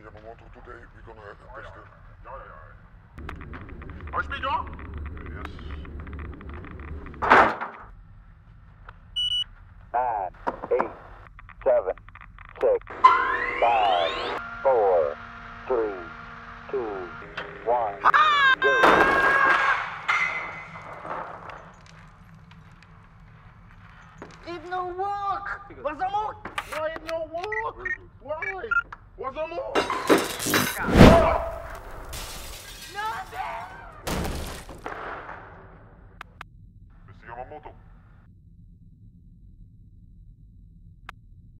Mr. Yamamoto today. We're gonna have a test. Yeah, yeah, yeah. I speak up? Yes. Nine, eight, seven, six, five, four, three, two, one, zero. Did no work! Was a mock! Why no work? Why? Monsieur Yamamoto,